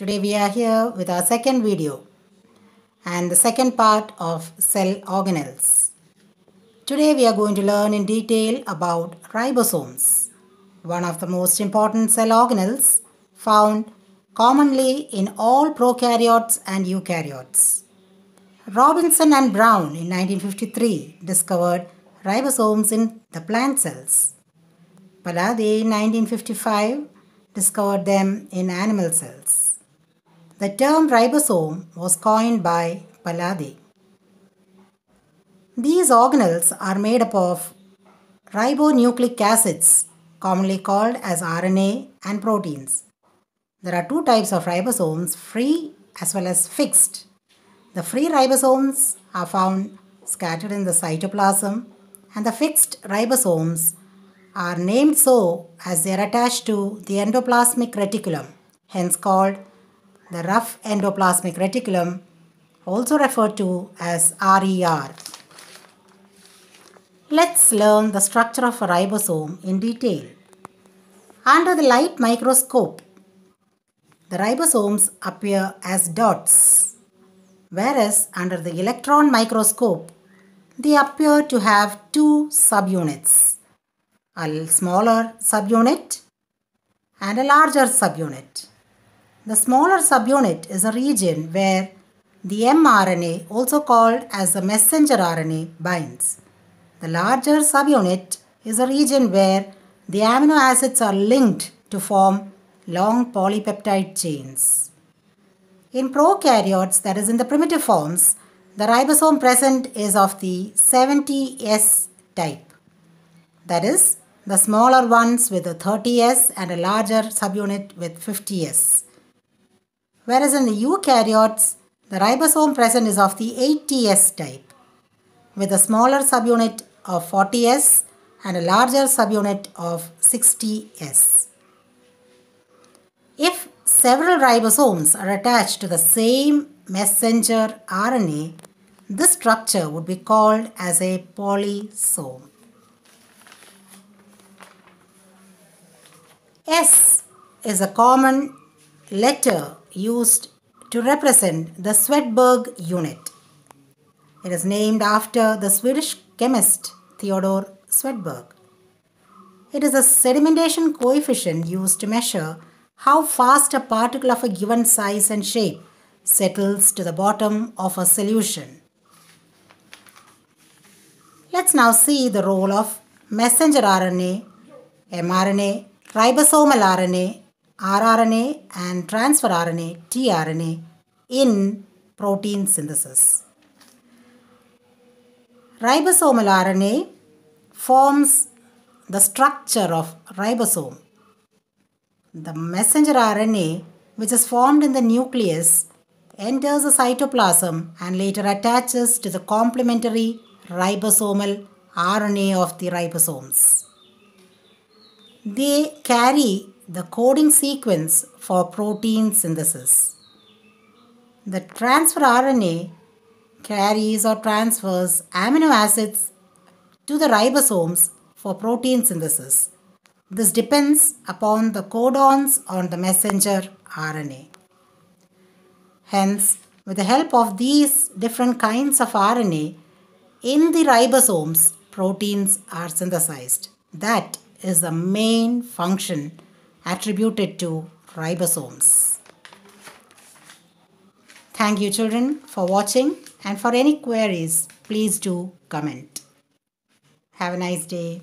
Today we are here with our second video and the second part of cell organelles. Today we are going to learn in detail about ribosomes, one of the most important cell organelles found commonly in all prokaryotes and eukaryotes. Robinson and Brown in 1953 discovered ribosomes in the plant cells. Palade in 1955 discovered them in animal cells. The term ribosome was coined by Palade. These organelles are made up of ribonucleic acids, commonly called as RNA and proteins. There are two types of ribosomes, free as well as fixed. The free ribosomes are found scattered in the cytoplasm and the fixed ribosomes are named so as they are attached to the endoplasmic reticulum, hence called the rough endoplasmic reticulum, also referred to as RER. Let's learn the structure of a ribosome in detail. Under the light microscope, the ribosomes appear as dots, whereas under the electron microscope, they appear to have two subunits a smaller subunit and a larger subunit. The smaller subunit is a region where the mRNA, also called as the messenger RNA, binds. The larger subunit is a region where the amino acids are linked to form long polypeptide chains. In prokaryotes, that is in the primitive forms, the ribosome present is of the 70S type. That is, the smaller ones with a 30S and a larger subunit with 50S. Whereas in the eukaryotes, the ribosome present is of the 80S type, with a smaller subunit of 40S and a larger subunit of 60S. If several ribosomes are attached to the same messenger RNA, this structure would be called as a polysome. S is a common letter used to represent the Svedberg unit. It is named after the Swedish chemist Theodor Svedberg. It is a sedimentation coefficient used to measure how fast a particle of a given size and shape settles to the bottom of a solution. Let's now see the role of messenger RNA, mRNA, ribosomal RNA, rRNA and transfer RNA, tRNA in protein synthesis. Ribosomal RNA forms the structure of ribosome. The messenger RNA, which is formed in the nucleus, enters the cytoplasm and later attaches to the complementary ribosomal RNA of the ribosomes. They carry the coding sequence for protein synthesis. The transfer RNA carries or transfers amino acids to the ribosomes for protein synthesis. This depends upon the codons on the messenger RNA. Hence, with the help of these different kinds of RNA, in the ribosomes, proteins are synthesized. That is the main function attributed to ribosomes. Thank you children for watching and for any queries please do comment. Have a nice day.